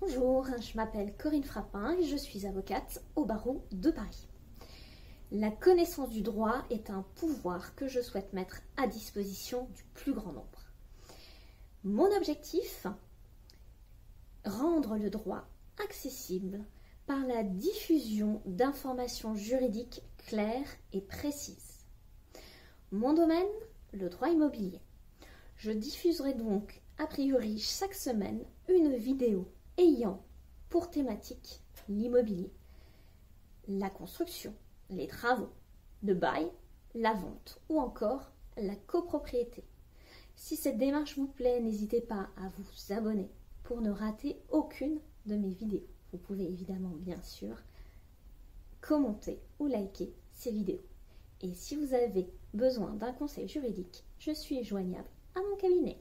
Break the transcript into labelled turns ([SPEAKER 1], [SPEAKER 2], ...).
[SPEAKER 1] Bonjour, je m'appelle Corinne Frappin et je suis avocate au barreau de Paris. La connaissance du droit est un pouvoir que je souhaite mettre à disposition du plus grand nombre. Mon objectif Rendre le droit accessible par la diffusion d'informations juridiques claires et précises. Mon domaine Le droit immobilier. Je diffuserai donc a priori chaque semaine une vidéo ayant pour thématique l'immobilier, la construction, les travaux, le bail, la vente ou encore la copropriété. Si cette démarche vous plaît, n'hésitez pas à vous abonner pour ne rater aucune de mes vidéos. Vous pouvez évidemment bien sûr commenter ou liker ces vidéos. Et si vous avez besoin d'un conseil juridique, je suis joignable à mon cabinet.